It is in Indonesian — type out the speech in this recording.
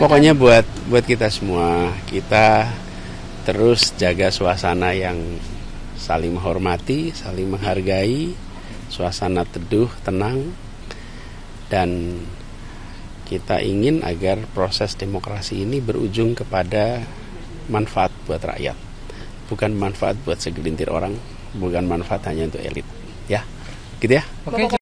Pokoknya buat buat kita semua, kita terus jaga suasana yang saling menghormati, saling menghargai, suasana teduh, tenang, dan kita ingin agar proses demokrasi ini berujung kepada manfaat buat rakyat, bukan manfaat buat segelintir orang, bukan manfaat hanya untuk elit, ya, gitu ya. Oke,